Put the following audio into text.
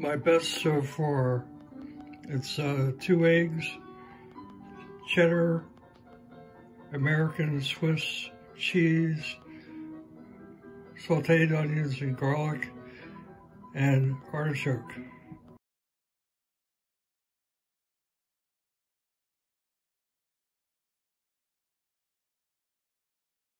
my best so far. It's uh, two eggs, cheddar, American Swiss cheese, sauteed onions and garlic, and artichoke.